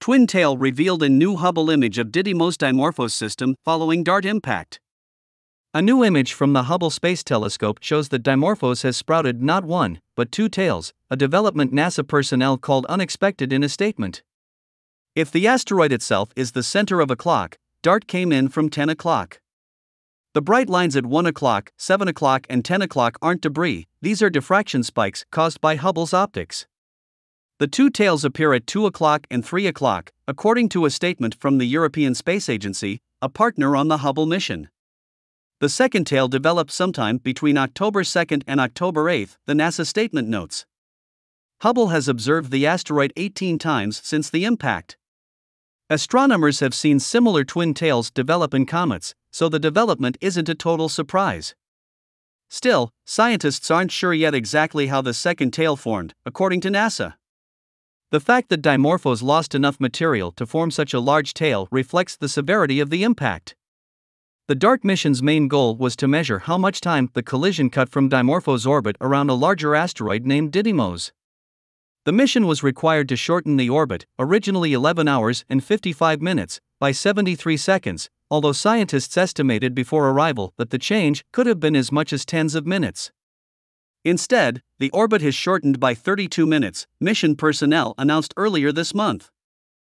Twin tail revealed a new Hubble image of Didymos Dimorphos system following DART impact. A new image from the Hubble Space Telescope shows that Dimorphos has sprouted not one, but two tails, a development NASA personnel called unexpected in a statement. If the asteroid itself is the center of a clock, DART came in from 10 o'clock. The bright lines at 1 o'clock, 7 o'clock, and 10 o'clock aren't debris, these are diffraction spikes caused by Hubble's optics. The two tails appear at 2 o'clock and 3 o'clock, according to a statement from the European Space Agency, a partner on the Hubble mission. The second tail developed sometime between October 2 and October 8, the NASA statement notes. Hubble has observed the asteroid 18 times since the impact. Astronomers have seen similar twin tails develop in comets, so the development isn't a total surprise. Still, scientists aren't sure yet exactly how the second tail formed, according to NASA. The fact that Dimorphos lost enough material to form such a large tail reflects the severity of the impact. The DART mission's main goal was to measure how much time the collision cut from Dimorphos' orbit around a larger asteroid named Didymos. The mission was required to shorten the orbit, originally 11 hours and 55 minutes, by 73 seconds, although scientists estimated before arrival that the change could have been as much as tens of minutes. Instead, the orbit has shortened by 32 minutes, mission personnel announced earlier this month.